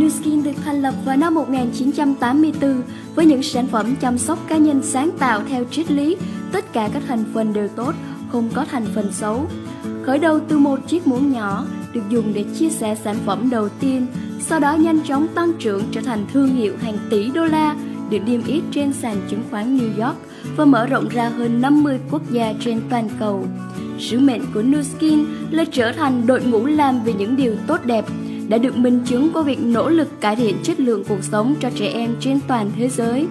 Nuskin được thành lập vào năm 1984 với những sản phẩm chăm sóc cá nhân sáng tạo theo triết lý tất cả các thành phần đều tốt, không có thành phần xấu. Khởi đầu từ một chiếc muỗng nhỏ được dùng để chia sẻ sản phẩm đầu tiên, sau đó nhanh chóng tăng trưởng trở thành thương hiệu hàng tỷ đô la được niêm yết trên sàn chứng khoán New York và mở rộng ra hơn 50 quốc gia trên toàn cầu. Sứ mệnh của Nuskin là trở thành đội ngũ làm về những điều tốt đẹp, đã được minh chứng qua việc nỗ lực cải thiện chất lượng cuộc sống cho trẻ em trên toàn thế giới.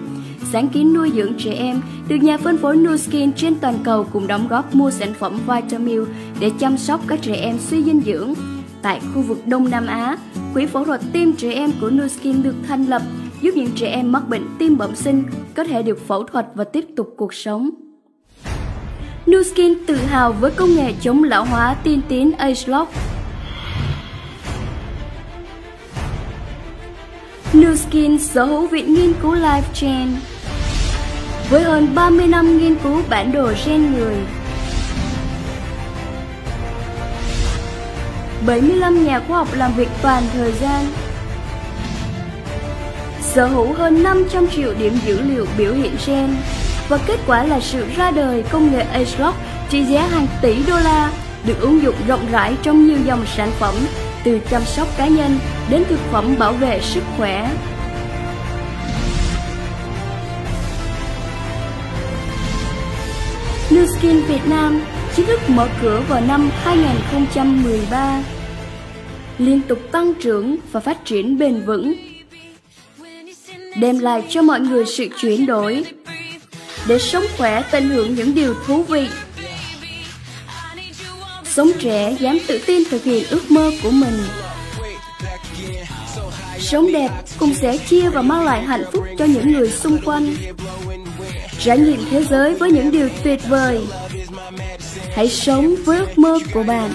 Sáng kiến nuôi dưỡng trẻ em được nhà phân phối Nuskin trên toàn cầu cùng đóng góp mua sản phẩm Vitamil để chăm sóc các trẻ em suy dinh dưỡng. Tại khu vực Đông Nam Á, quỹ phẫu thuật tim trẻ em của Nuskin được thành lập giúp những trẻ em mắc bệnh tim bẩm sinh có thể được phẫu thuật và tiếp tục cuộc sống. Nuskin tự hào với công nghệ chống lão hóa tiên tiến New Skin sở hữu viện nghiên cứu Life Gen với hơn 30 năm nghiên cứu bản đồ gen người. 75 nhà khoa học làm việc toàn thời gian. Sở hữu hơn 500 triệu điểm dữ liệu biểu hiện gen. Và kết quả là sự ra đời công nghệ AgeLock trị giá hàng tỷ đô la, được ứng dụng rộng rãi trong nhiều dòng sản phẩm từ chăm sóc cá nhân đến thực phẩm bảo vệ sức khỏe. New Skin Việt Nam chính thức mở cửa vào năm 2013, liên tục tăng trưởng và phát triển bền vững đem lại cho mọi người sự chuyển đổi để sống khỏe tận hưởng những điều thú vị sống trẻ dám tự tin thực hiện ước mơ của mình. Sống đẹp cùng sẻ chia và mang lại hạnh phúc cho những người xung quanh. Trải nghiệm thế giới với những điều tuyệt vời. Hãy sống với ước mơ của bạn.